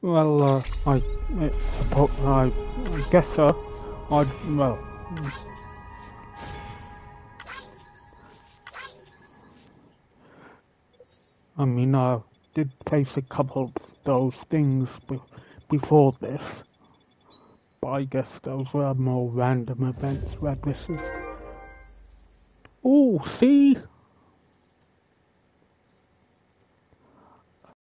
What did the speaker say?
Well, uh, I, I, I, guess uh, so. I, well, I mean, I did face a couple of those things be- before this, but I guess those were more random events where this is. Oh, see,